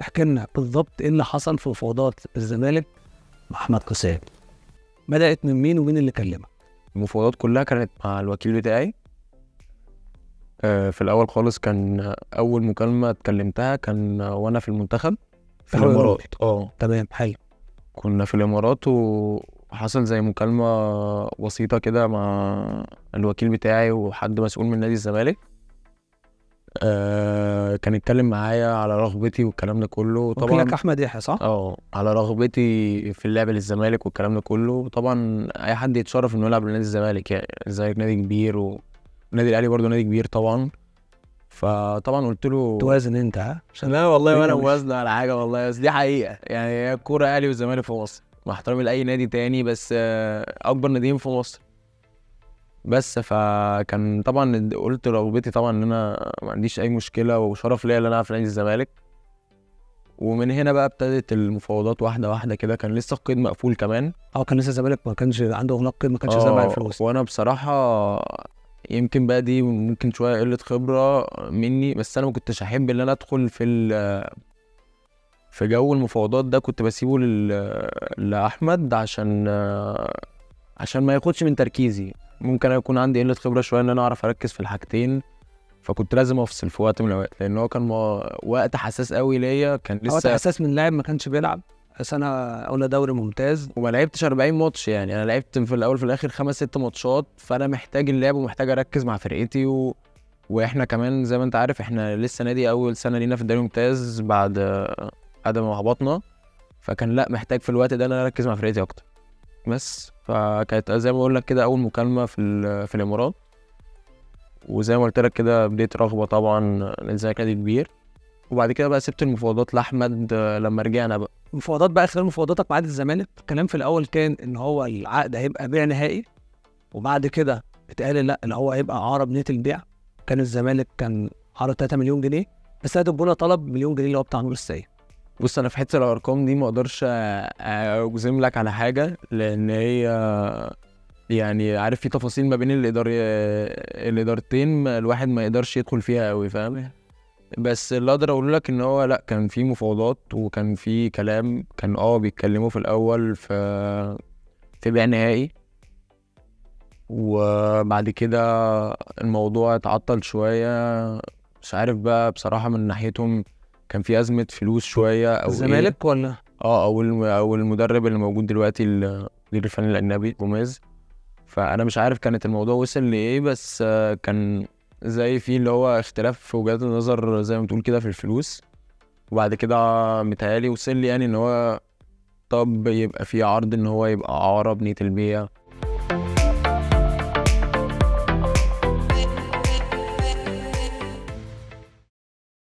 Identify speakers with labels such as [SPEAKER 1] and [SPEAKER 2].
[SPEAKER 1] احكي لنا بالظبط إيه اللي حصل في مفاوضات الزمالك مع أحمد حسام بدأت من مين ومين اللي كلمك؟
[SPEAKER 2] المفاوضات كلها كانت مع الوكيل بتاعي. آه، في الأول خالص كان أول مكالمة اتكلمتها كان وأنا في المنتخب. في الإمارات. آه
[SPEAKER 1] تمام حلو.
[SPEAKER 2] كنا في الإمارات وحصل زي مكالمة بسيطة كده مع الوكيل بتاعي وحد مسؤول من نادي الزمالك. آه كان يتكلم معايا على رغبتي والكلام ده كله.
[SPEAKER 1] وكيلك
[SPEAKER 2] طبعا
[SPEAKER 1] أحمد يحيى صح؟
[SPEAKER 2] آه على رغبتي في اللعب للزمالك والكلام ده كله. طبعا أي حد يتشرف إنه يلعب لنادي الزمالك يعني الزمالك نادي كبير والنادي الأهلي برضه نادي كبير طبعا. فطبعا قلت له
[SPEAKER 1] توازن أنت ها؟ عشان
[SPEAKER 2] لا والله
[SPEAKER 1] مش-
[SPEAKER 2] موازنة على حاجة والله بس دي حقيقة. يعني هي الكوره أهلي والزمالك في مصر مع احترامي لأي نادي تاني بس آه، أكبر ناديين في مصر. بس فكان طبعا قلت رغبتي طبعا إن أنا ما عنديش أي مشكلة وشرف ليا إن أنا في نادي الزمالك. ومن هنا بقى ابتدت المفاوضات واحدة واحدة كده كان لسه القيد مقفول كمان.
[SPEAKER 1] آه كان لسه الزمالك ما كانش عنده اغلاق قيد ما كانش سامع
[SPEAKER 2] آه،
[SPEAKER 1] الفلوس.
[SPEAKER 2] وأنا بصراحة يمكن بقى دي ممكن شوية قلة خبرة مني بس أنا ما كنتش أحب إن أنا أدخل في في جو المفاوضات ده كنت بسيبه. لأحمد عشان عشان ما ياخدش من تركيزي. ممكن يكون عندي قلة خبرة شوية إن أنا أعرف أركز في الحاجتين فكنت لازم أفصل في وقت من الأوقات لأن هو كان مو- وقت حساس قوي ليا كان لسه
[SPEAKER 1] احساس من لاعب ما كانش بيلعب سنه اولى دوري ممتاز.
[SPEAKER 2] وما لعبتش 40 ماتش يعني أنا لعبت في الأول في الآخر خمس ست ماتشات فأنا محتاج اللعب ومحتاج أركز مع فرقتي و... وإحنا كمان زي ما أنت عارف إحنا لسه نادي أول سنة لينا في الدوري الممتاز بعد ما هبطنا فكان لأ محتاج في الوقت ده إن أنا أركز مع فرقتي أكتر. بس. فكانت زي ما بقول لك كده أول مكالمة في. في الإمارات. وزي ما قلت لك كده بديت رغبة طبعا الزمالك نادي كبير وبعد كده بقى سبت المفاوضات لأحمد لما رجعنا بقى.
[SPEAKER 1] مفاوضات بقى خلال مفاوضاتك مع نادي الزمالك الكلام في الأول كان إن هو العقد هيبقى بيع نهائي. وبعد كده اتقال لأ اللي هو هيبقى عرض نيه البيع. كان الزمالك كان عرض 3 مليون جنيه. بس نادي طلب مليون جنيه اللي هو بتاع نور السيد.
[SPEAKER 2] بص أنا في حتة الأرقام دي ما أقدرش أجزم لك على حاجة لأن هي يعني عارف في تفاصيل ما بين الادار الإدارتين الواحد ما يقدرش يدخل فيها قوي فاهم؟ بس اللي أقدر أقول لك إن هو لأ كان في مفاوضات وكان في كلام كان آه بيتكلموا في الأول في في بيع نهائي. وبعد كده الموضوع اتعطل شوية مش عارف بقى بصراحة من ناحيتهم كان في أزمة فلوس شوية أو إيه.
[SPEAKER 1] الزمالك ولا؟
[SPEAKER 2] آه أو أو المدرب اللي موجود دلوقتي ال- المدير الفني الأجنبي جوميز فأنا مش عارف كانت الموضوع وصل لإيه بس كان زي في اللي هو اختلاف في وجهات النظر زي ما بتقول كده في الفلوس. وبعد كده متهيألي وصل لي يعني إن هو طب يبقى في عرض إن هو يبقى عقرب نية البيع.